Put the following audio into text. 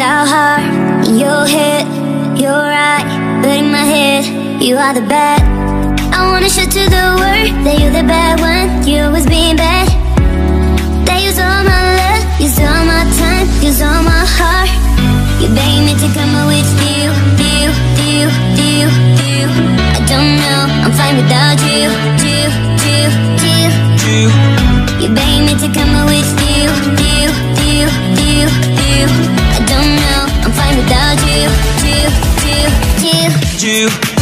Dial hard in your head, you're right, but in my head, you are the bad. I wanna show to the world that you're the bad one, you always being bad. That use all my love, use all my time, use all my heart. You begging me to come away with you, you, you, you, you. I don't know, I'm fine without you, you. you.